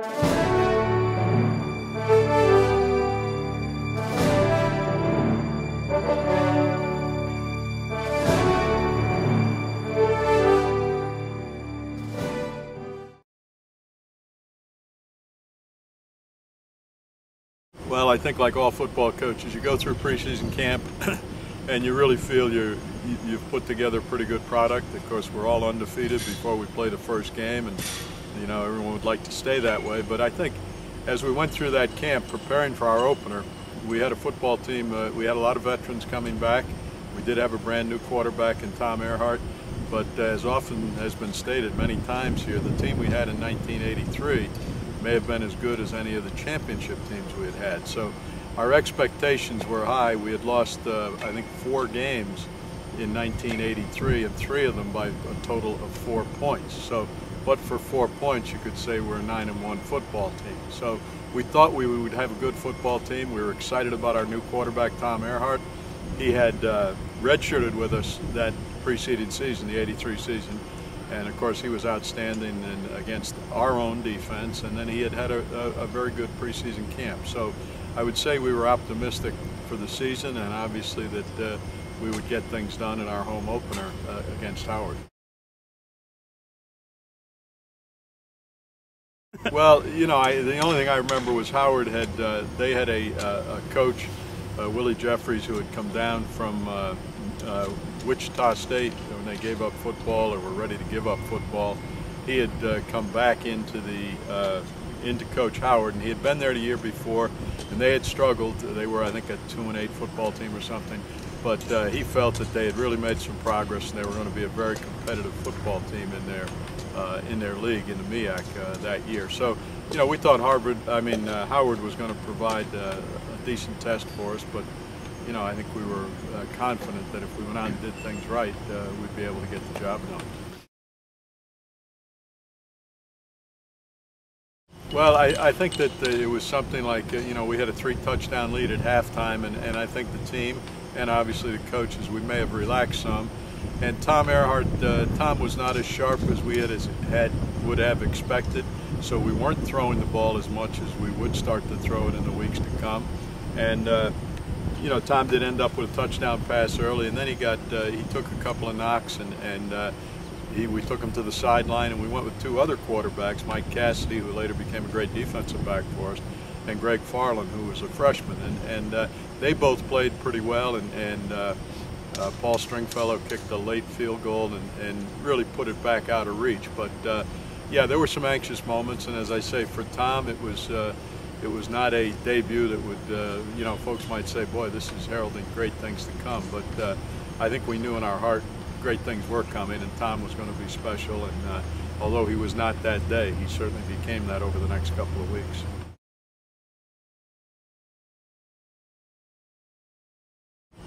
Well, I think like all football coaches, you go through preseason camp and you really feel you're, you, have put together a pretty good product. Of course, we're all undefeated before we play the first game, and you know everyone would like to stay that way. But I think as we went through that camp preparing for our opener, we had a football team. Uh, we had a lot of veterans coming back. We did have a brand new quarterback in Tom Ehrhardt, But as often has been stated many times here, the team we had in 1983 may have been as good as any of the championship teams we had had. So our expectations were high. We had lost, uh, I think, four games in 1983, and three of them by a total of four points. So, but for four points, you could say we're a nine and one football team. So we thought we would have a good football team. We were excited about our new quarterback, Tom Ehrhardt. He had uh, redshirted with us that preceding season, the 83 season, and of course he was outstanding in, against our own defense and then he had had a, a, a, very good preseason camp so I would say we were optimistic for the season and obviously that uh, we would get things done in our home opener uh, against Howard. Well, you know, I, the only thing I remember was Howard had, uh, they had a, uh, a coach, uh, Willie Jeffries, who had come down from uh, Wichita State when they gave up football or were ready to give up football. He had uh, come back into the uh, into Coach Howard, and he had been there the year before, and they had struggled. They were, I think, a two and eight football team or something. But uh, he felt that they had really made some progress, and they were going to be a very competitive football team in their uh, in their league in the MEAC uh, that year. So, you know, we thought Harvard, I mean uh, Howard, was going to provide uh, a decent test for us, but you know, I think we were uh, confident that if we went out and did things right, we'd be able to get the job done. Well, I, I think that it was something like, you know, we had a three touchdown lead at halftime, and, and I think the team and obviously the coaches, we may have relaxed some. And Tom Ehrhardt, uh, Tom was not as sharp as we had, as, had would have expected, so we weren't throwing the ball as much as we would start to throw it in the weeks to come. And uh, you know, Tom did end up with a touchdown pass early, and then he got uh, he took a couple of knocks, and and uh, he we took him to the sideline, and we went with two other quarterbacks, Mike Cassidy, who later became a great defensive back for us, and Greg Farland, who was a freshman, and and uh, they both played pretty well, and and. Uh, uh, Paul Stringfellow kicked a late field goal and, and really put it back out of reach. But uh, yeah, there were some anxious moments, and as I say, for Tom, it was it was not a debut that would, uh, you know, folks might say, boy, this is heralding great things to come. But uh, I think we knew in our heart great things were coming and Tom was going to be special. And uh, although he was not that day, he certainly became that over the next couple of weeks.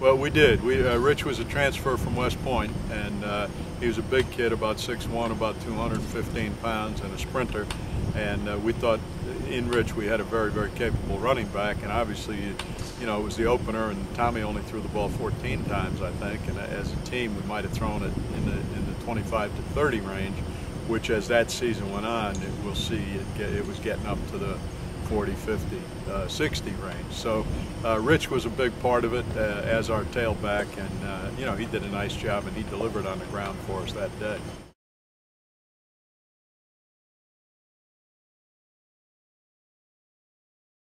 Well, we did. We, uh, Rich was a transfer from West Point, and uh, he was a big kid, about 6'1", about 215 pounds, and a sprinter. And uh, we thought in Rich we had a very, very capable running back, and obviously, you know, it was the opener, and Tommy only threw the ball 14 times, I think, and as a team we might have thrown it in the in the 25 to 30 range, which as that season went on, it, we'll see it, get, it was getting up to the 40, 50, uh, 60 range. So uh, Rich was a big part of it uh, as our tailback, and uh, you know he did a nice job and he delivered on the ground for us that day.